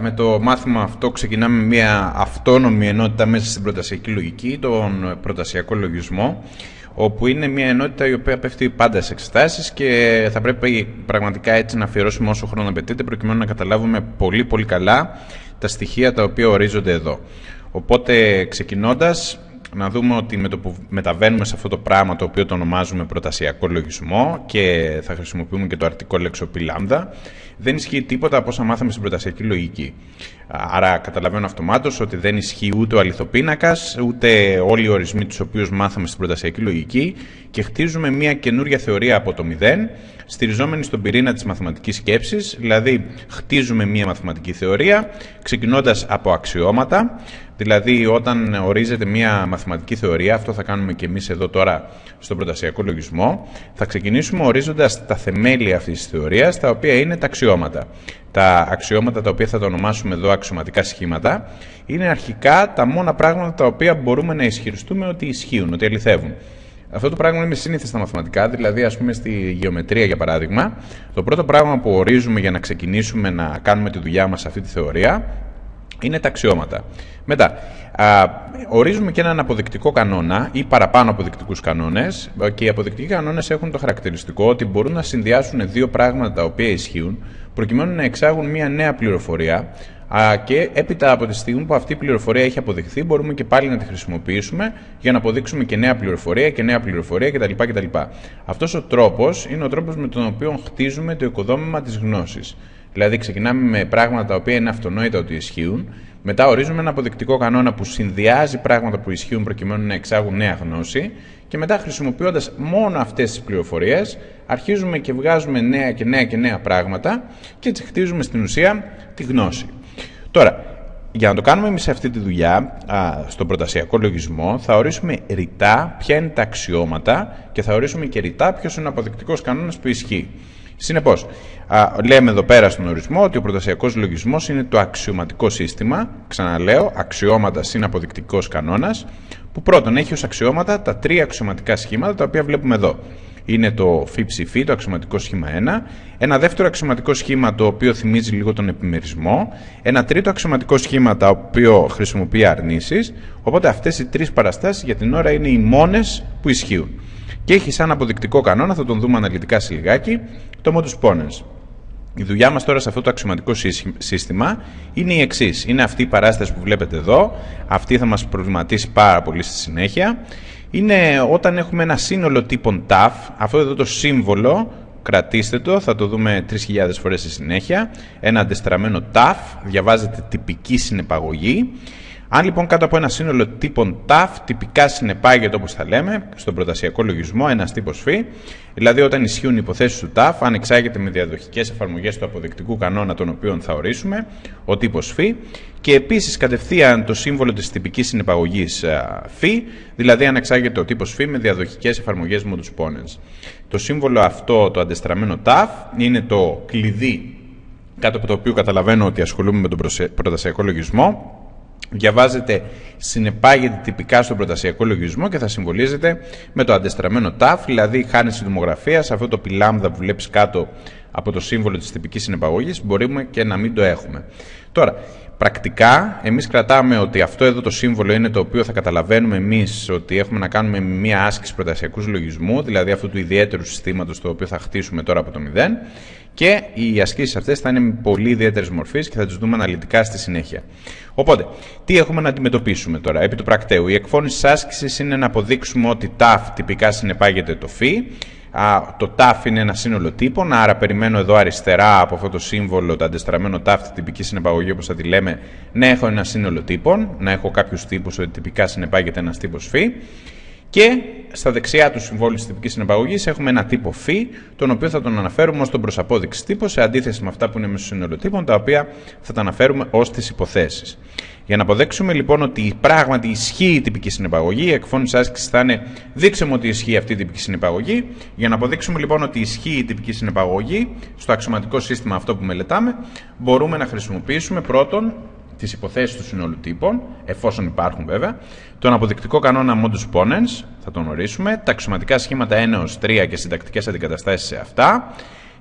Με το μάθημα αυτό ξεκινάμε μια αυτόνομη ενότητα μέσα στην προτασιακή λογική, τον προτασιακό λογισμό, όπου είναι μια ενότητα η οποία πέφτει πάντα σε εξετάσεις και θα πρέπει πραγματικά έτσι να αφιερώσουμε όσο χρόνο απαιτείται προκειμένου να καταλάβουμε πολύ πολύ καλά τα στοιχεία τα οποία ορίζονται εδώ. Οπότε ξεκινώντας να δούμε ότι με το που μεταβαίνουμε σε αυτό το πράγμα το οποίο το ονομάζουμε προτασιακό λογισμό και θα χρησιμοποιούμε και το αρτικό λέξο λάμδα, δεν ισχύει τίποτα από όσα μάθαμε στην προτασιακή λογική. Άρα καταλαβαίνω αυτομάτως ότι δεν ισχύει ούτε ο αληθοπίνακας, ούτε όλοι οι ορισμοί τους οποίους μάθαμε στην προτασιακή λογική και χτίζουμε μια καινούρια θεωρία από το μηδέν, στηριζόμενη στον πυρήνα της μαθηματικής σκέψης, δηλαδή χτίζουμε μια μαθηματική θεωρία, ξεκινώντας από αξιώματα, Δηλαδή, όταν ορίζεται μια μαθηματική θεωρία, αυτό θα κάνουμε και εμείς εδώ τώρα στον προτασιακό λογισμό, θα ξεκινήσουμε ορίζοντας τα θεμέλια αυτής της θεωρίας, τα οποία είναι τα αξιώματα. Τα αξιώματα τα οποία θα τα ονομάσουμε εδώ αξιωματικά σχήματα, είναι αρχικά τα μόνα πράγματα τα οποία μπορούμε να ισχυριστούμε ότι ισχύουν, ότι αληθεύουν. Αυτό το πράγμα είναι σύνηθε στα μαθηματικά, δηλαδή ας πούμε στη γεωμετρία για παράδειγμα, το πρώτο πράγμα που ορίζουμε για να ξεκινήσουμε να κάνουμε τη δουλειά μας σε αυτή τη θεωρία είναι τα αξιώματα. Μετά, α, ορίζουμε και έναν αποδεικτικό κανόνα ή παραπάνω αποδεικτικούς κανόνες. Και οι αποδεικτικοί κανόνες έχουν το χαρακτηριστικό ότι μπορούν να συνδυάσουν δύο πράγματα τα οποία ισχύουν, προκειμένου να εξάγουν μια νέα πληροφορία. Α, και έπειτα από τη στιγμή που αυτή η πληροφορία έχει αποδειχθεί, μπορούμε και πάλι να τη χρησιμοποιήσουμε για να αποδείξουμε και νέα πληροφορία και νέα πληροφορία κτλ. κτλ. Αυτός ο τρόπος είναι ο τρόπος με τον οποίο χτίζουμε το οικοδόμημα της γνώσης. Δηλαδή, ξεκινάμε με πράγματα τα οποία είναι αυτονόητα ότι ισχύουν. Μετά ορίζουμε ένα αποδεικτικό κανόνα που συνδυάζει πράγματα που ισχύουν προκειμένου να εξάγουν νέα γνώση. Και μετά, χρησιμοποιώντας μόνο αυτές τις πληροφορίες, αρχίζουμε και βγάζουμε νέα και νέα και νέα πράγματα και έτσι χτίζουμε στην ουσία τη γνώση. Τώρα, για να το κάνουμε εμείς αυτή τη δουλειά, α, στον προτασιακό λογισμό, θα ορίσουμε ρητά ποια είναι τα αξιώματα και θα ορίσουμε και ρητά ποιος είναι ο αποδεικτικός κανόνας που ισχύει. Συνεπώς, λέμε εδώ πέρα στον ορισμό ότι ο προτασιακό λογισμό είναι το αξιωματικό σύστημα. Ξαναλέω, αξιώματα είναι αποδεικτικό κανόνας, που πρώτον έχει ως αξιώματα τα τρία αξιωματικά σχήματα τα οποία βλέπουμε εδώ. Είναι το φι ψηφί, το αξιωματικό σχήμα 1, ένα δεύτερο αξιωματικό σχήμα το οποίο θυμίζει λίγο τον επιμερισμό, ένα τρίτο αξιωματικό σχήμα το οποίο χρησιμοποιεί αρνήσεις. Οπότε αυτές οι τρεις παραστάσεις για την ώρα είναι οι μόνες που ισχύουν. Και έχει σαν αποδεικτικό κανόνα, θα τον δούμε αναλυτικά σε λιγάκι, το modus ponens. Η δουλειά μας τώρα σε αυτό το αξιωματικό σύστημα είναι η εξής. Είναι αυτή η παράσταση που βλέπετε εδώ. Αυτή θα μας προβληματίσει πάρα πολύ στη συνέχεια. Είναι όταν έχουμε ένα σύνολο τύπων TAF, αυτό εδώ το σύμβολο, κρατήστε το, θα το δούμε 3.000 φορές στη συνέχεια. Ένα αντεστραμμένο TAF, διαβάζεται τυπική συνεπαγωγή. Αν λοιπόν κάτω από ένα σύνολο τύπων TAF τυπικά συνεπάγεται όπως θα λέμε στον προτασιακό λογισμό ένας τύπος φ, δηλαδή όταν ισχύουν οι υποθέσεις του TAF, αν εξάγεται με διαδοχικές εφαρμογές του αποδεικτικού κανόνα τον οποίο θα ορίσουμε, ο τύπος φ, και επίσης κατευθείαν το σύμβολο της τυπικής συνεπαγωγής φ, δηλαδή αν εξάγεται ο τύπος φ με διαδοχικές εφαρμογές modus ponens. Το σύμβολο αυτό, το αντεστραμμένο TAF, είναι το κλειδί κάτω από το οποίο καταλαβαίνω ότι ασχολούμαι με τον προτασιακό λογισμό διαβάζεται, συνεπάγεται τυπικά στον προτασιακό λογισμό και θα συμβολίζεται με το αντεστραμμένο τάφ, δηλαδή χάνεις συντομογραφία σε αυτό το πιλάμδα που βλέπεις κάτω από το σύμβολο της τυπικής συνεπαγωγής, μπορούμε και να μην το έχουμε. Τώρα, πρακτικά, εμείς κρατάμε ότι αυτό εδώ το σύμβολο είναι το οποίο θα καταλαβαίνουμε εμείς ότι έχουμε να κάνουμε μία άσκηση προτασιακού λογισμού, δηλαδή αυτού του ιδιαίτερου συστήματος το οποίο θα χτίσουμε τώρα από το μηδέν και οι ασκήσεις αυτές θα είναι πολύ ιδιαίτερης μορφής και θα τις δούμε αναλυτικά στη συνέχεια. Οπότε, τι έχουμε να αντιμετωπίσουμε τώρα; Επί του πρακτέου. Η εκφώνηση της άσκησης είναι να αποδείξουμε ότι ταφ τυπικά συνεπάγεται το φ. Το ταφ είναι ένα σύνολο τύπων, άρα περιμένω εδώ αριστερά από αυτό το σύμβολο, το αντεστραμμένο ταφ, τη τυπική συνεπαγωγή όπως θα τη λέμε, να έχω ένα σύνολο τύπων, να έχω κάποιους τύπους ότι τυπικά συνεπάγεται ένας τύπος φ. Και στα δεξιά του συμβόλου της τυπικής συνεπαγωγής έχουμε ένα τύπο φ, τον οποίο θα τον αναφέρουμε ως τον προσαπόδειξη τύπο, σε αντίθεση με αυτά που είναι μέσω σύνολο τύπων, τα οποία θα τα αναφέρουμε ως τις υποθέσεις. Για να αποδέξουμε λοιπόν ότι πράγματι ισχύει η τυπική συνεπαγωγή, η εκφώνηση άσκηση θα είναι δείξε μου ότι ισχύει αυτή η τυπική συνεπαγωγή. Για να αποδείξουμε λοιπόν ότι ισχύει η τυπική συνεπαγωγή στο αξιωματικό σύστημα αυτό που μελετάμε, μπορούμε να χρησιμοποιήσουμε πρώτον τις υποθέσεις του συνόλου τύπων, εφόσον υπάρχουν βέβαια, τον αποδεικτικό κανόνα modus ponens, θα τον ορίσουμε, τα αξιωματικά σχήματα 1 3 και συντακτικές αντικαταστάσεις σε αυτά,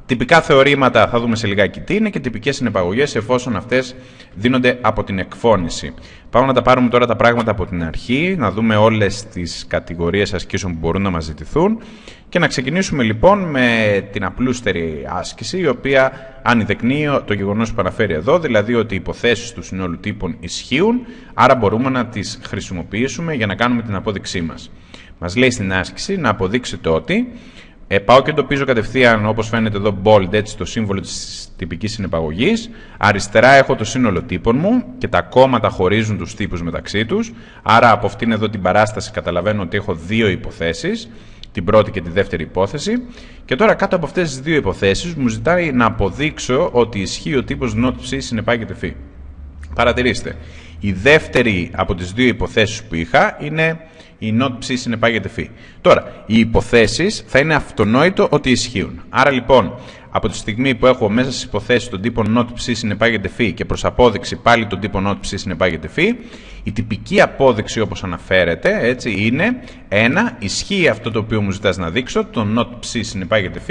Τυπικά θεωρήματα θα δούμε σε λιγάκι τι είναι και τυπικές συνεπαγωγές εφόσον αυτές δίνονται από την εκφώνηση. Πάμε να τα πάρουμε τώρα τα πράγματα από την αρχή, να δούμε όλες τις κατηγορίες ασκήσεων που μπορούν να μας ζητηθούν και να ξεκινήσουμε λοιπόν με την απλούστερη άσκηση, η οποία ανειδεκνύει το γεγονός που αναφέρει εδώ, δηλαδή ότι οι υποθέσεις του συνόλου τύπων ισχύουν, άρα μπορούμε να τις χρησιμοποιήσουμε για να κάνουμε την απόδειξή μας. Μας λέει στην άσκηση να αποδείξετε ότι ε, πάω και εντοπίζω κατευθείαν, όπως φαίνεται εδώ, bold, έτσι, το σύμβολο της τυπικής συνεπαγωγής. Αριστερά έχω το σύνολο τύπων μου και τα κόμματα χωρίζουν τους τύπους μεταξύ τους. Άρα, από αυτήν εδώ την παράσταση καταλαβαίνω ότι έχω δύο υποθέσεις, την πρώτη και τη δεύτερη υπόθεση. Και τώρα, κάτω από αυτές τις δύο υποθέσεις, μου ζητάει να αποδείξω ότι ισχύει ο τύπος not ψ συνεπάγεται φ. Παρατηρήστε. Η δεύτερη από τις δύο υποθέσεις που είχα είναι η not ψ συνεπάγεται φ. Τώρα, οι υποθέσεις θα είναι αυτονόητο ότι ισχύουν. Άρα λοιπόν, από τη στιγμή που έχω μέσα στις υποθέσεις τον τύπο not ψ συνεπάγεται φ και προς απόδειξη πάλι τον τύπο not ψ συνεπάγεται φ, η τυπική απόδειξη όπως αναφέρεται έτσι, είναι ένα, ισχύει αυτό το οποίο μου ζητάς να δείξω, το not ψ συνεπάγεται φ,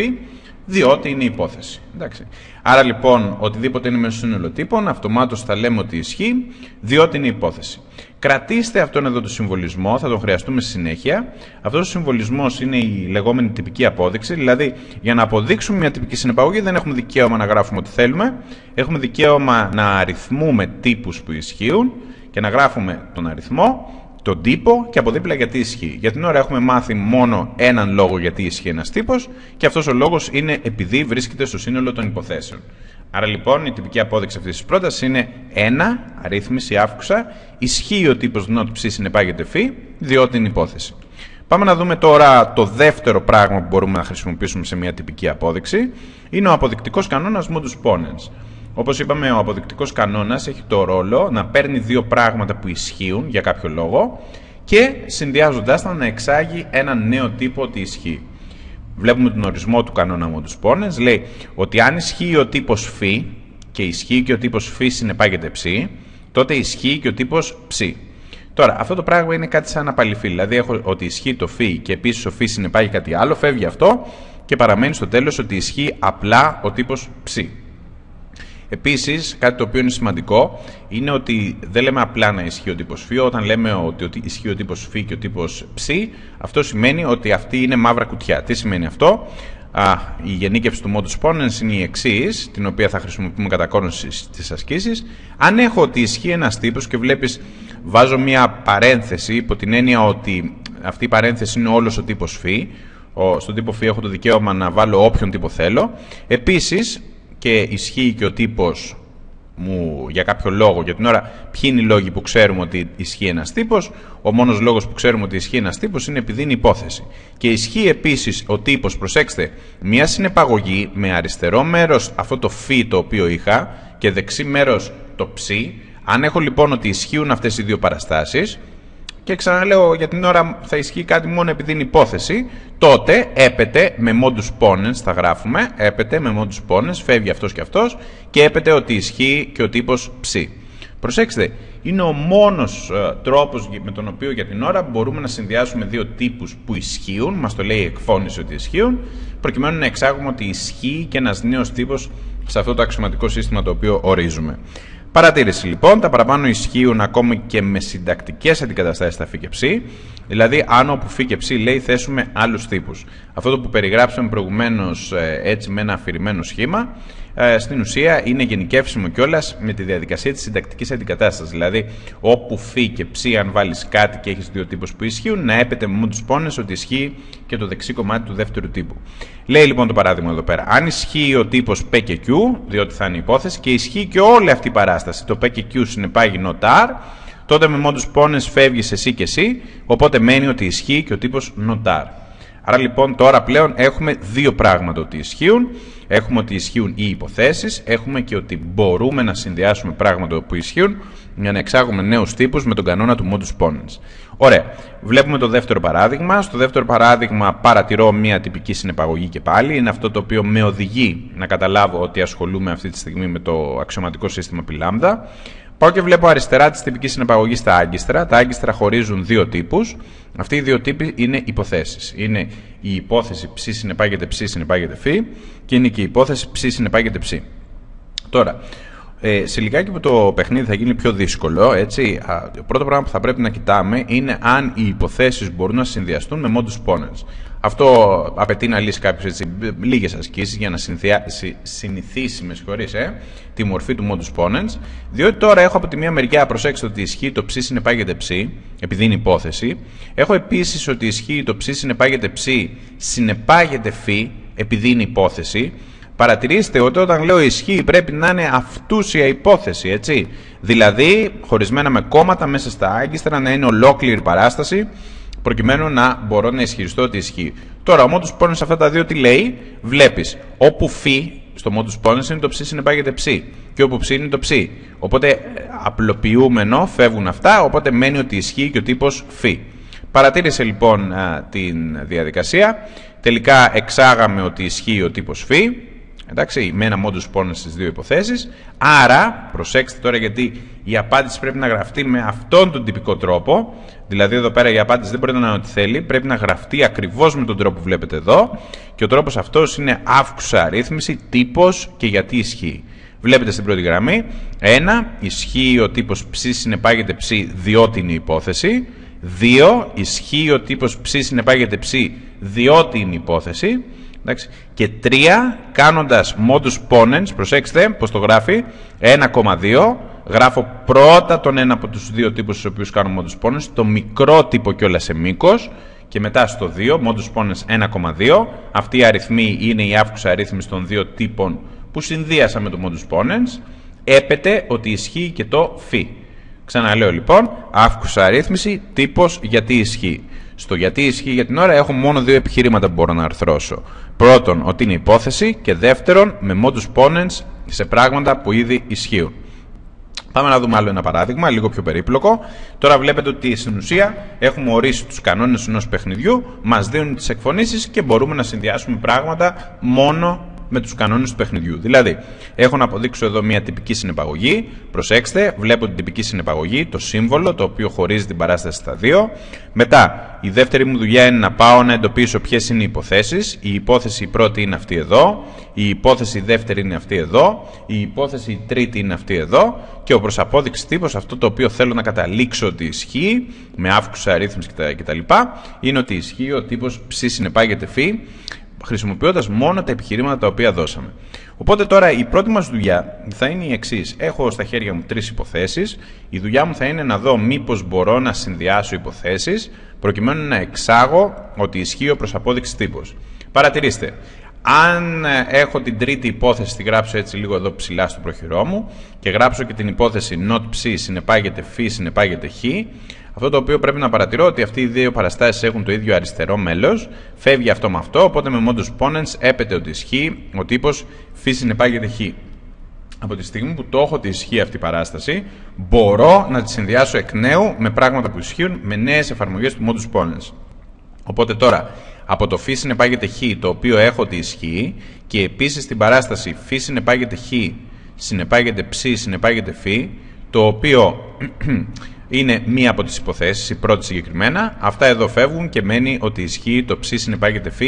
διότι είναι υπόθεση. Εντάξει. Άρα λοιπόν, οτιδήποτε είναι μέσα σύνολο τύπων, αυτομάτως θα λέμε ότι ισχύει, διότι είναι υπόθεση. Κρατήστε αυτόν εδώ το συμβολισμό, θα τον χρειαστούμε στη συνέχεια. Αυτός ο συμβολισμός είναι η λεγόμενη τυπική απόδειξη. Δηλαδή, για να αποδείξουμε μια τυπική συνεπαγωγή, δεν έχουμε δικαίωμα να γράφουμε ό,τι θέλουμε. Έχουμε δικαίωμα να αριθμούμε τύπους που ισχύουν και να γράφουμε τον αριθμό, τον τύπο και από δίπλα γιατί ισχύει. Για την ώρα έχουμε μάθει μόνο έναν λόγο γιατί ισχύει ένας τύπος και αυτός ο λόγος είναι επειδή βρίσκεται στο σύνολο των υποθέσεων. Άρα λοιπόν η τυπική απόδειξη αυτής της πρότασης είναι 1, αρρύθμιση, αύξουσα, ισχύει ο τύπος not ψ συνεπάγεται φ, διότι είναι υπόθεση. Πάμε να δούμε τώρα το δεύτερο πράγμα που μπορούμε να χρησιμοποιήσουμε σε μια τυπική απόδειξη. Είναι ο αποδεικτικός κανόνας modus ponens. Όπως είπαμε, ο αποδεικτικός κανόνας έχει το ρόλο να παίρνει δύο πράγματα που ισχύουν για κάποιο λόγο και συνδυάζοντάς τα να εξάγει ένα νέο τύπο ότι ισχύει βλέπουμε τον ορισμό του κανόνα μου τους πόνες, λέει ότι αν ισχύει ο τύπος φ και ισχύει και ο τύπος φ συνεπάγεται ψ, τότε ισχύει και ο τύπος ψ. Τώρα, αυτό το πράγμα είναι κάτι σαν απαλυφή. Δηλαδή, έχω ότι ισχύει το φ και επίσης ο φ συνεπάγει κάτι άλλο, φεύγει αυτό και παραμένει στο τέλος ότι ισχύει απλά ο τύπος ψ. Επίσης, κάτι το οποίο είναι σημαντικό είναι ότι δεν λέμε απλά να ισχύει ο τύπος φ. Όταν λέμε ότι ισχύει ο τύπος φ και ο τύπος ψ, αυτό σημαίνει ότι αυτή είναι μαύρα κουτιά. Τι σημαίνει αυτό, Α, η γενίκευση του modus ponens είναι η εξής, την οποία θα χρησιμοποιούμε κατά κόρον στις ασκήσεις. Αν έχω ότι ισχύει ένας τύπος και βλέπεις, βάζω μια παρένθεση υπό την έννοια ότι αυτή η παρένθεση είναι όλος ο τύπος φ. Στον τύπο φ έχω το δικαίωμα να βάλω όποιον τύπο θέλω. Επίσης, και ισχύει και ο τύπος μου για κάποιο λόγο, για την ώρα, ποιοι είναι οι λόγοι που ξέρουμε ότι ισχύει ένας τύπος. Ο μόνος λόγος που ξέρουμε ότι ισχύει ένας τύπος είναι επειδή είναι υπόθεση. Και ισχύει επίσης ο τύπος, προσέξτε, μια συνεπαγωγή με αριστερό μέρος αυτό το φ το οποίο είχα και δεξί μέρος το ψ. Αν έχω λοιπόν ότι ισχύουν αυτές οι δύο παραστάσεις, και ξαναλέω για την ώρα θα ισχύει κάτι μόνο επειδή είναι υπόθεση, τότε έπεται με modus ponens, θα γράφουμε, έπεται με modus ponens, φεύγει αυτός και αυτός και έπεται ότι ισχύει και ο τύπος ψ. Προσέξτε, είναι ο μόνος ε, τρόπος με τον οποίο για την ώρα μπορούμε να συνδυάσουμε δύο τύπους που ισχύουν, μας το λέει η εκφώνηση ότι ισχύουν, προκειμένου να εξάγουμε ότι ισχύει και ένας νέος τύπος σε αυτό το αξιωματικό σύστημα το οποίο ορίζουμε. Παρατήρηση λοιπόν, τα παραπάνω ισχύουν ακόμη και με συντακτικές αντικαταστάσεις στα φ και ψ, δηλαδή αν όπου φ και ψ λέει θέσουμε άλλους τύπους. Αυτό το που περιγράψαμε προηγουμένως ε, έτσι με ένα αφηρημένο σχήμα, ε, στην ουσία είναι γενικεύσιμο κιόλας με τη διαδικασία της συντακτικής αντικατάστασης. Δηλαδή, όπου φ και ψ, αν βάλεις κάτι και έχεις δύο τύπους που ισχύουν, να έπεται με τους πόνες ότι ισχύει και το δεξί κομμάτι του δεύτερου τύπου. Λέει λοιπόν το παράδειγμα εδώ πέρα. Αν ισχύει ο τύπος P και Q, διότι θα είναι υπόθεση, και ισχύει και όλη αυτή η παράσταση, το P και Q συνεπάγει notar, τότε με μόντους πόνες φεύγεις εσύ και εσύ, οπότε μένει ότι ισχύει και ο τύπος notar. Άρα λοιπόν τώρα πλέον έχουμε δύο πράγματα ότι ισχύουν. Έχουμε ότι ισχύουν οι υποθέσεις, έχουμε και ότι μπορούμε να συνδυάσουμε πράγματα που ισχύουν για να εξάγουμε νέους τύπους με τον κανόνα του modus ponens. Ωραία. Βλέπουμε το δεύτερο παράδειγμα. Στο δεύτερο παράδειγμα παρατηρώ μια τυπική συνεπαγωγή και πάλι. Είναι αυτό το οποίο με οδηγεί να καταλάβω ότι ασχολούμαι αυτή τη στιγμή με το αξιωματικό σύστημα πι Πάω και βλέπω αριστερά της τυπικής συνεπαγωγής στα άγκιστρα. Τα άγκιστρα χωρίζουν δύο τύπους. Αυτοί οι δύο τύποι είναι υποθέσεις. Είναι η υπόθεση ψ συνεπάγεται ψ συνεπάγεται φ και είναι και η υπόθεση ψ συνεπάγεται ψ. Τώρα, ε, σε λιγάκι που το παιχνίδι θα γίνει πιο δύσκολο, έτσι, το πρώτο πράγμα που θα πρέπει να κοιτάμε είναι αν οι υποθέσεις μπορούν να συνδυαστούν με modus ponens. Αυτό απαιτεί να λύσει κάποιο λίγες ασκήσεις για να συνηθίσει με ε, τη μορφή του modus ponens. Διότι τώρα έχω από τη μία μεριά, προσέξτε ότι ισχύει το ψ συνεπάγεται ψ, επειδή είναι υπόθεση. Έχω επίσης ότι ισχύει το ψ συνεπάγεται ψ, συνεπάγεται φ, επειδή είναι υπόθεση. Παρατηρήστε ότι όταν λέω ισχύει πρέπει να είναι αυτούσια υπόθεση, έτσι. Δηλαδή, χωρισμένα με κόμματα μέσα στα άγκιστρα να είναι ολόκληρη παράσταση, προκειμένου να μπορώ να ισχυριστώ ότι ισχύει. Τώρα, ο μότους πόνες αυτά τα δύο τι λέει, βλέπεις, όπου φ, στο μότους πόνες είναι το ψ συνεπάγεται ψ και όπου ψ είναι το ψ. Οπότε, απλοποιούμενο, φεύγουν αυτά, οπότε μένει ότι ισχύει και ο τύπος φ. Παρατήρησε λοιπόν την διαδικασία, τελικά εξάγαμε ότι ισχύει ο τύπος φ, Εντάξει, με ένα modus ponens στις δύο υποθέσεις. Άρα, προσέξτε τώρα γιατί η απάντηση πρέπει να γραφτεί με αυτόν τον τυπικό τρόπο. Δηλαδή εδώ πέρα η απάντηση δεν μπορεί να είναι ό,τι θέλει. Πρέπει να γραφτεί ακριβώς με τον τρόπο που βλέπετε εδώ. Και ο τρόπος αυτός είναι αύξουσα αρρύθμιση, τύπος και γιατί ισχύει. Βλέπετε στην πρώτη γραμμή. 1. Ισχύει ο τύπος ψ συνεπάγεται ψ διότι είναι υπόθεση. 2. Ισχύει ο τύπος ψ συνεπάγεται ψ διότι είναι υπόθεση. Εντάξει. Και 3 κάνοντας modus ponens, προσέξτε πως το γράφει, 1,2. Γράφω πρώτα τον ένα από τους δύο τύπους στους οποίους κάνω modus ponens, το μικρό τύπο κιόλας σε μήκος και μετά στο 2, modus ponens 1,2. Αυτή η αριθμή είναι η αύξουσα αρίθμησης των δύο τύπων που συνδύασα με το modus ponens. Έπεται ότι ισχύει και το φ. Ξαναλέω λοιπόν, αύξουσα αρρύθμιση, τύπος γιατί ισχύει. Στο γιατί ισχύει για την ώρα έχω μόνο δύο επιχειρήματα που μπορώ να αρθρώσω. Πρώτον, ότι είναι υπόθεση και δεύτερον, με modus ponens σε πράγματα που ήδη ισχύουν. Πάμε να δούμε άλλο ένα παράδειγμα, λίγο πιο περίπλοκο. Τώρα βλέπετε ότι στην ουσία έχουμε ορίσει τους κανόνες ενός παιχνιδιού, μας δίνουν τις εκφωνήσεις και μπορούμε να συνδυάσουμε πράγματα μόνο με τους κανόνες του παιχνιδιού. Δηλαδή, έχω να αποδείξω εδώ μια τυπική συνεπαγωγή. Προσέξτε, βλέπω την τυπική συνεπαγωγή, το σύμβολο, το οποίο χωρίζει την παράσταση στα δύο. Μετά, η δεύτερη μου δουλειά είναι να πάω να εντοπίσω ποιες είναι οι υποθέσεις. Η υπόθεση η πρώτη είναι αυτή εδώ, η υπόθεση η δεύτερη είναι αυτή εδώ, η υπόθεση η τρίτη είναι αυτή εδώ και ο προσαπόδειξης τύπος, αυτό το οποίο θέλω να καταλήξω ότι ισχύει, με αύξουσα αρρύθμιση κτλ. είναι ότι ισχύει ο τύπος ψ συνεπάγεται φ χρησιμοποιώντας μόνο τα επιχειρήματα τα οποία δώσαμε. Οπότε τώρα η πρώτη μας δουλειά θα είναι η εξής. Έχω στα χέρια μου τρεις υποθέσεις. Η δουλειά μου θα είναι να δω μήπως μπορώ να συνδυάσω υποθέσεις προκειμένου να εξάγω ότι ισχύει ο απόδειξης τύπος. Παρατηρήστε, αν έχω την τρίτη υπόθεση, τη γράψω έτσι λίγο εδώ ψηλά στο προχειρό μου και γράψω και την υπόθεση not ψ συνεπάγεται φ συνεπάγεται χ, αυτό το οποίο πρέπει να παρατηρώ ότι αυτοί οι δύο παραστάσεις έχουν το ίδιο αριστερό μέλος. Φεύγει αυτό με αυτό, οπότε με modus ponens έπεται ότι ισχύει ο τύπος φ συνεπάγεται χ. Από τη στιγμή που το έχω ότι ισχύει αυτή η παράσταση, μπορώ να τη συνδυάσω εκ νέου με πράγματα που ισχύουν με νέες εφαρμογές του modus ponens. Οπότε τώρα, από το φ συνεπάγεται χ, το οποίο έχω ότι ισχύει, και επίσης στην παράσταση φ συνεπάγεται χ, συνεπάγεται ψ, συνεπάγεται φ, το οποίο είναι μία από τις υποθέσεις, η πρώτη συγκεκριμένα. Αυτά εδώ φεύγουν και μένει ότι ισχύει το ψ συνεπάγεται φ,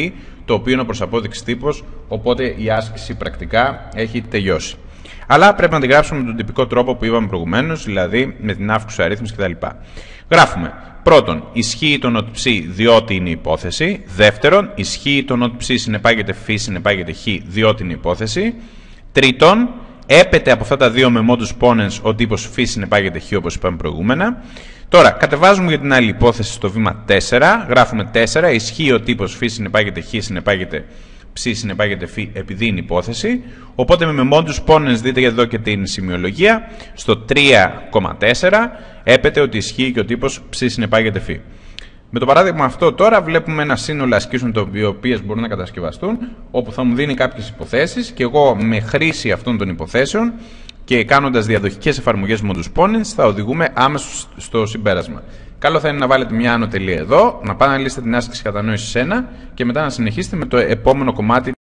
το οποίο είναι ο προσαπόδειξη τύπος, οπότε η άσκηση πρακτικά έχει τελειώσει. Αλλά πρέπει να την γράψουμε με τον τυπικό τρόπο που είπαμε προηγουμένως, δηλαδή με την αύξηση αριθμής κτλ. Γράφουμε. Πρώτον, ισχύει το not ψ διότι είναι υπόθεση. Δεύτερον, ισχύει το not ψ συνεπάγεται φ συνεπάγεται χ διότι είναι υπόθεση. Τρίτον, Έπεται από αυτά τα δύο με modus ponens ο τύπος φ συνεπάγεται χ όπως είπαμε προηγούμενα. Τώρα, κατεβάζουμε για την άλλη υπόθεση στο βήμα 4. Γράφουμε 4. Ισχύει ο τύπος φ συνεπάγεται χ συνεπάγεται ψ συνεπάγεται φ επειδή είναι υπόθεση. Οπότε με modus ponens δείτε εδώ και την σημειολογία. Στο 3,4 έπεται ότι ισχύει και ο τύπος ψ συνεπάγεται φ. Με το παράδειγμα αυτό τώρα βλέπουμε ένα σύνολο ασκήσεων το οποίες μπορούν να κατασκευαστούν, όπου θα μου δίνει κάποιες υποθέσεις και εγώ με χρήση αυτών των υποθέσεων και κάνοντας διαδοχικές εφαρμογές modus ponens θα οδηγούμε άμεσα στο συμπέρασμα. Καλό θα είναι να βάλετε μια άνω τελεία εδώ, να πάτε να λύσετε την άσκηση κατανόησης 1 και μετά να συνεχίσετε με το επόμενο κομμάτι